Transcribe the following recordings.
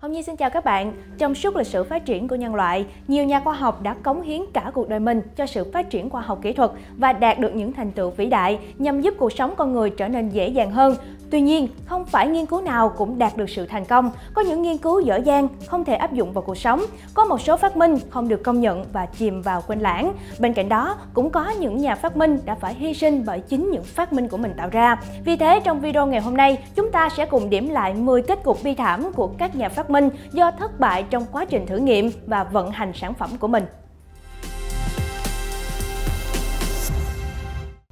Hồng Nhi xin chào các bạn. Trong suốt lịch sử phát triển của nhân loại, nhiều nhà khoa học đã cống hiến cả cuộc đời mình cho sự phát triển khoa học kỹ thuật và đạt được những thành tựu vĩ đại nhằm giúp cuộc sống con người trở nên dễ dàng hơn, Tuy nhiên, không phải nghiên cứu nào cũng đạt được sự thành công. Có những nghiên cứu dở dang, không thể áp dụng vào cuộc sống. Có một số phát minh không được công nhận và chìm vào quên lãng. Bên cạnh đó, cũng có những nhà phát minh đã phải hy sinh bởi chính những phát minh của mình tạo ra. Vì thế, trong video ngày hôm nay, chúng ta sẽ cùng điểm lại 10 kết cục bi thảm của các nhà phát minh do thất bại trong quá trình thử nghiệm và vận hành sản phẩm của mình.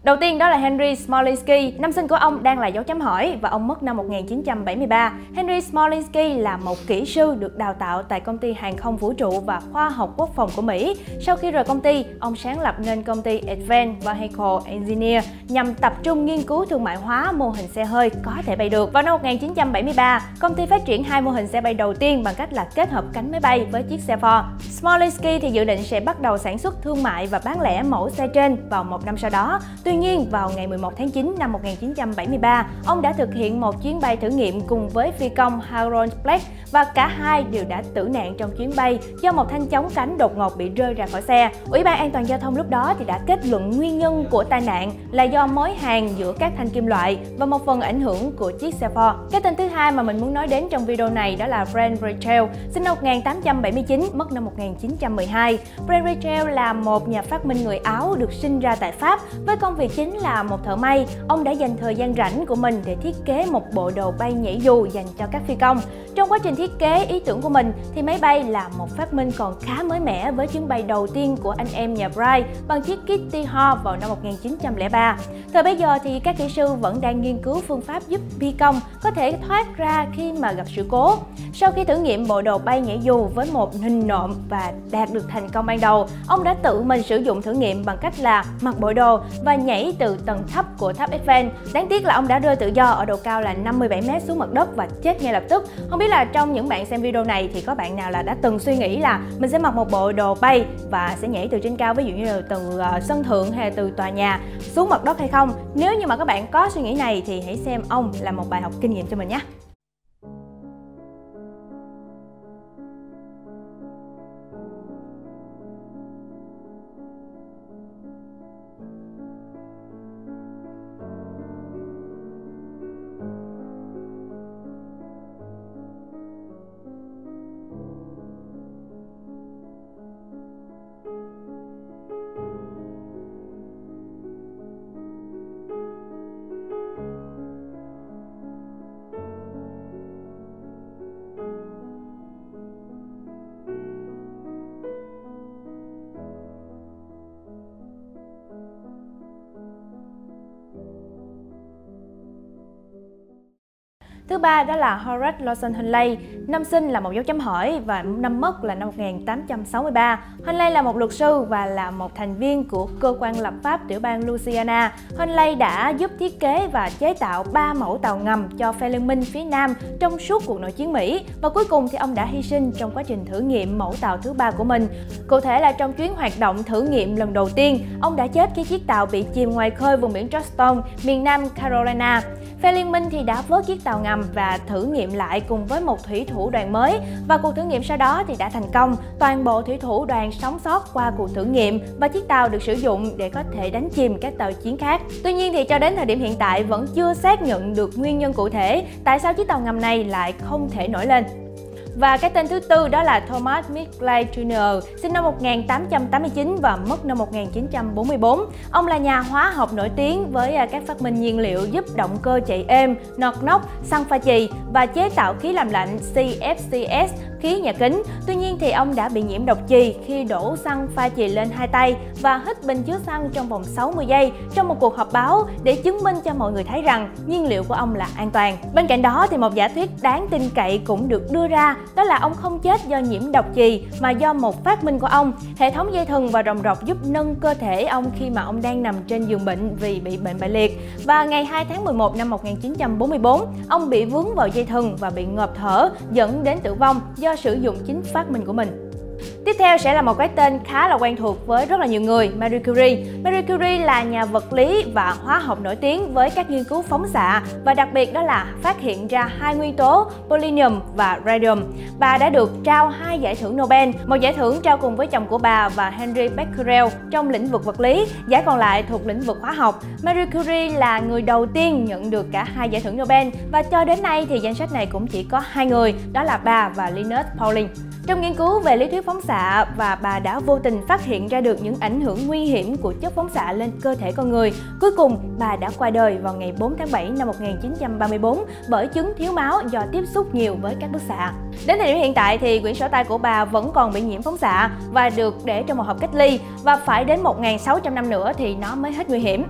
Đầu tiên đó là Henry Smolinski. Năm sinh của ông đang là dấu chấm hỏi và ông mất năm 1973. Henry Smolinski là một kỹ sư được đào tạo tại công ty hàng không vũ trụ và khoa học quốc phòng của Mỹ. Sau khi rời công ty, ông sáng lập nên công ty Advanced Vehicle Engineer nhằm tập trung nghiên cứu thương mại hóa mô hình xe hơi có thể bay được. Vào năm 1973, công ty phát triển hai mô hình xe bay đầu tiên bằng cách là kết hợp cánh máy bay với chiếc xe Ford. Smolinski thì dự định sẽ bắt đầu sản xuất thương mại và bán lẻ mẫu xe trên vào một năm sau đó. Tuy Tuy nhiên, vào ngày 11 tháng 9 năm 1973, ông đã thực hiện một chuyến bay thử nghiệm cùng với phi công Harold Black và cả hai đều đã tử nạn trong chuyến bay do một thanh chống cánh đột ngột bị rơi ra khỏi xe. Ủy ban an toàn giao thông lúc đó thì đã kết luận nguyên nhân của tai nạn là do mối hàng giữa các thanh kim loại và một phần ảnh hưởng của chiếc xe Ford. Cái tên thứ hai mà mình muốn nói đến trong video này đó là Brent Rachel, sinh năm 1879, mất năm 1912. Brent Rachel là một nhà phát minh người Áo được sinh ra tại Pháp với công việc chính là một thợ may. Ông đã dành thời gian rảnh của mình để thiết kế một bộ đồ bay nhảy dù dành cho các phi công. Trong quá trình thiết kế ý tưởng của mình thì máy bay là một phát minh còn khá mới mẻ với chuyến bay đầu tiên của anh em nhà Bright bằng chiếc Kitty Hawk vào năm 1903. Thời bấy giờ thì các kỹ sư vẫn đang nghiên cứu phương pháp giúp phi công có thể thoát ra khi mà gặp sự cố. Sau khi thử nghiệm bộ đồ bay nhảy dù với một hình nộm và đạt được thành công ban đầu, ông đã tự mình sử dụng thử nghiệm bằng cách là mặc bộ đồ và nhảy từ tầng thấp của tháp Eiffel. Đáng tiếc là ông đã rơi tự do ở độ cao là 57m xuống mặt đất và chết ngay lập tức. Không biết là trong những bạn xem video này thì có bạn nào là đã từng suy nghĩ là mình sẽ mặc một bộ đồ bay và sẽ nhảy từ trên cao ví dụ như là từ uh, sân thượng hay từ tòa nhà xuống mặt đất hay không? Nếu như mà các bạn có suy nghĩ này thì hãy xem ông là một bài học kinh nghiệm cho mình nhé. Thứ ba đó là Horace Lawson Hunley, năm sinh là một dấu chấm hỏi và năm mất là năm 1863. Hunley là một luật sư và là một thành viên của cơ quan lập pháp tiểu bang Louisiana. Hunley đã giúp thiết kế và chế tạo 3 mẫu tàu ngầm cho phe liên minh phía Nam trong suốt cuộc nội chiến Mỹ và cuối cùng thì ông đã hy sinh trong quá trình thử nghiệm mẫu tàu thứ ba của mình. Cụ thể là trong chuyến hoạt động thử nghiệm lần đầu tiên, ông đã chết khi chiếc tàu bị chìm ngoài khơi vùng biển Charleston, miền Nam Carolina. Phe liên minh thì đã vớt chiếc tàu ngầm và thử nghiệm lại cùng với một thủy thủ đoàn mới và cuộc thử nghiệm sau đó thì đã thành công. Toàn bộ thủy thủ đoàn sống sót qua cuộc thử nghiệm và chiếc tàu được sử dụng để có thể đánh chìm các tàu chiến khác. Tuy nhiên thì cho đến thời điểm hiện tại vẫn chưa xác nhận được nguyên nhân cụ thể tại sao chiếc tàu ngầm này lại không thể nổi lên. Và cái tên thứ tư đó là Thomas Midgley Jr. sinh năm 1889 và mất năm 1944. Ông là nhà hóa học nổi tiếng với à, các phát minh nhiên liệu giúp động cơ chạy êm, nọt nóc, xăng pha chì và chế tạo khí làm lạnh CFCS khí nhà kính. Tuy nhiên thì ông đã bị nhiễm độc chì khi đổ xăng pha chì lên hai tay và hít bình chứa xăng trong vòng 60 giây trong một cuộc họp báo để chứng minh cho mọi người thấy rằng nhiên liệu của ông là an toàn. Bên cạnh đó thì một giả thuyết đáng tin cậy cũng được đưa ra đó là ông không chết do nhiễm độc chì mà do một phát minh của ông. Hệ thống dây thừng và rồng rọc giúp nâng cơ thể ông khi mà ông đang nằm trên giường bệnh vì bị bệnh bại liệt. Và ngày 2 tháng 11 năm 1944, ông bị vướng vào dây thần và bị ngợp thở dẫn đến tử vong do sử dụng chính phát minh của mình. Tiếp theo sẽ là một cái tên khá là quen thuộc với rất là nhiều người, Marie Curie. Marie Curie là nhà vật lý và hóa học nổi tiếng với các nghiên cứu phóng xạ và đặc biệt đó là phát hiện ra hai nguyên tố polonium và radium. Bà đã được trao hai giải thưởng Nobel, một giải thưởng trao cùng với chồng của bà và Henry Becquerel trong lĩnh vực vật lý, giải còn lại thuộc lĩnh vực hóa học. Marie Curie là người đầu tiên nhận được cả hai giải thưởng Nobel và cho đến nay thì danh sách này cũng chỉ có hai người, đó là bà và Linus Pauling. Trong nghiên cứu về lý thuyết phóng xạ và bà đã vô tình phát hiện ra được những ảnh hưởng nguy hiểm của chất phóng xạ lên cơ thể con người. Cuối cùng, bà đã qua đời vào ngày 4 tháng 7 năm 1934 bởi chứng thiếu máu do tiếp xúc nhiều với các bức xạ. Đến thời điểm hiện tại thì quyển sổ tay của bà vẫn còn bị nhiễm phóng xạ và được để trong một hộp cách ly và phải đến 1.600 năm nữa thì nó mới hết nguy hiểm.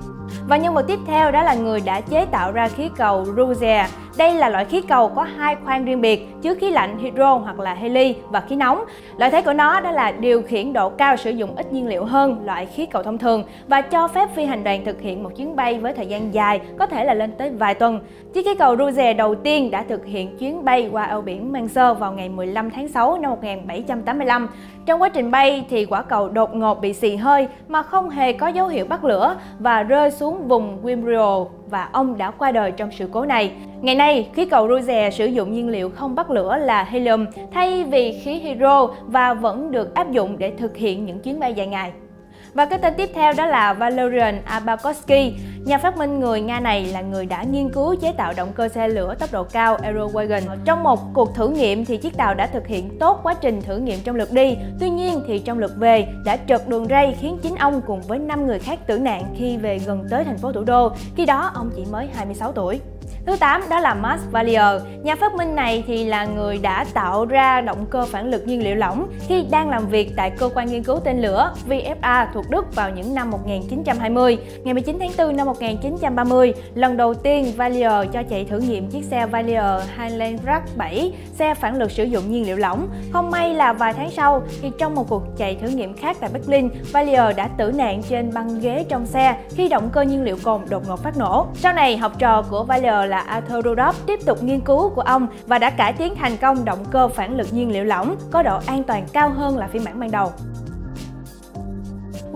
Và nhân vật tiếp theo đó là người đã chế tạo ra khí cầu Rosea. Đây là loại khí cầu có hai khoang riêng biệt, chứa khí lạnh hydro hoặc là heli và khí nóng. Lợi thế của nó đó là điều khiển độ cao sử dụng ít nhiên liệu hơn loại khí cầu thông thường và cho phép phi hành đoàn thực hiện một chuyến bay với thời gian dài, có thể là lên tới vài tuần. Chiếc khí cầu Rouge đầu tiên đã thực hiện chuyến bay qua eo biển Manchester vào ngày 15 tháng 6 năm 1785. Trong quá trình bay thì quả cầu đột ngột bị xì hơi mà không hề có dấu hiệu bắt lửa và rơi xuống vùng Wimbledon và ông đã qua đời trong sự cố này. Ngày nay, khí cầu Rosea sử dụng nhiên liệu không bắt lửa là helium thay vì khí hydro và vẫn được áp dụng để thực hiện những chuyến bay dài ngày. Và cái tên tiếp theo đó là Valerian Abakovsky. Nhà phát minh người Nga này là người đã nghiên cứu chế tạo động cơ xe lửa tốc độ cao Aerowagon. Trong một cuộc thử nghiệm thì chiếc tàu đã thực hiện tốt quá trình thử nghiệm trong lượt đi. Tuy nhiên thì trong lượt về đã trượt đường ray khiến chính ông cùng với 5 người khác tử nạn khi về gần tới thành phố thủ đô. Khi đó ông chỉ mới 26 tuổi. Thứ 8 đó là Max Valier. Nhà phát minh này thì là người đã tạo ra động cơ phản lực nhiên liệu lỏng khi đang làm việc tại cơ quan nghiên cứu tên lửa VFA thuộc Đức vào những năm 1920. Ngày 19 tháng 4 năm 1930, lần đầu tiên Valier cho chạy thử nghiệm chiếc xe Valier Highlandrak 7, xe phản lực sử dụng nhiên liệu lỏng. Không may là vài tháng sau, thì trong một cuộc chạy thử nghiệm khác tại Berlin, Valier đã tử nạn trên băng ghế trong xe khi động cơ nhiên liệu cồn đột ngột phát nổ. Sau này, học trò của Valier là Arthur Rudolph tiếp tục nghiên cứu của ông và đã cải tiến thành công động cơ phản lực nhiên liệu lỏng, có độ an toàn cao hơn là phiên bản ban đầu.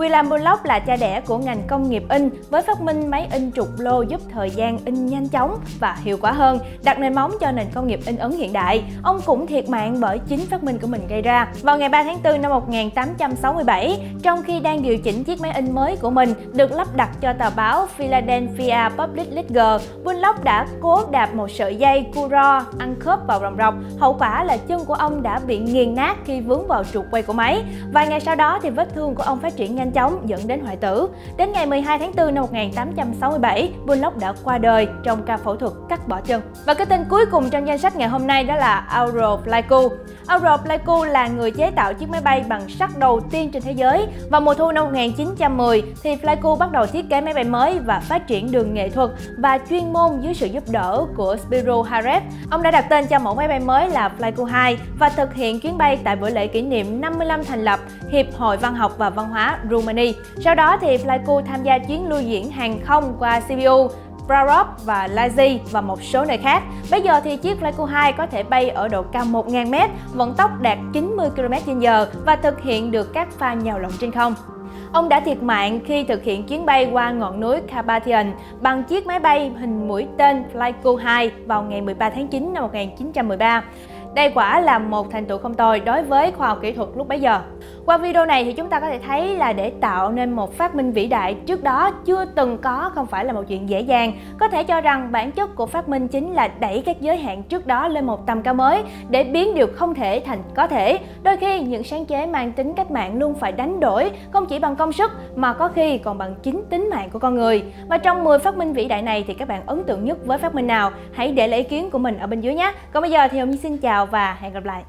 William Bullock là cha đẻ của ngành công nghiệp in với phát minh máy in trục lô giúp thời gian in nhanh chóng và hiệu quả hơn, đặt nền móng cho nền công nghiệp in ấn hiện đại. Ông cũng thiệt mạng bởi chính phát minh của mình gây ra. Vào ngày 3 tháng 4 năm 1867, trong khi đang điều chỉnh chiếc máy in mới của mình được lắp đặt cho tờ báo Philadelphia Public Ledger, Bullock đã cố đạp một sợi dây curo ăn khớp vào rồng rọc. Hậu quả là chân của ông đã bị nghiền nát khi vướng vào trục quay của máy. Vài ngày sau đó thì vết thương của ông phát triển nhanh nhanh chóng dẫn đến hoại tử. Đến ngày 12 tháng 4 năm 1867, Bullock đã qua đời trong ca phẫu thuật cắt bỏ chân. Và cái tên cuối cùng trong danh sách ngày hôm nay đó là Auro Flyco. Auro Flyco là người chế tạo chiếc máy bay bằng sắt đầu tiên trên thế giới. Vào mùa thu năm 1910 thì Flyco bắt đầu thiết kế máy bay mới và phát triển đường nghệ thuật và chuyên môn dưới sự giúp đỡ của Spiro Harep. Ông đã đặt tên cho mẫu máy bay mới là Flyco 2 và thực hiện chuyến bay tại buổi lễ kỷ niệm 55 thành lập Hiệp hội Văn học và Văn hóa Ru. Rumani. Sau đó thì Flyco tham gia chuyến lưu diễn hàng không qua Sibiu, Prarop và Lazi và một số nơi khác. Bây giờ thì chiếc Flyco 2 có thể bay ở độ cao 1.000m, vận tốc đạt 90 km/h và thực hiện được các pha nhào lộn trên không. Ông đã thiệt mạng khi thực hiện chuyến bay qua ngọn núi Carpathian bằng chiếc máy bay hình mũi tên Flyco 2 vào ngày 13 tháng 9 năm 1913. Đây quả là một thành tựu không tồi đối với khoa học kỹ thuật lúc bấy giờ. Qua video này thì chúng ta có thể thấy là để tạo nên một phát minh vĩ đại trước đó chưa từng có, không phải là một chuyện dễ dàng. Có thể cho rằng bản chất của phát minh chính là đẩy các giới hạn trước đó lên một tầm cao mới để biến điều không thể thành có thể. Đôi khi, những sáng chế mang tính cách mạng luôn phải đánh đổi, không chỉ bằng công sức mà có khi còn bằng chính tính mạng của con người. Và trong 10 phát minh vĩ đại này thì các bạn ấn tượng nhất với phát minh nào? Hãy để lại ý kiến của mình ở bên dưới nhé. Còn bây giờ thì Hồng Nhi xin chào và hẹn gặp lại.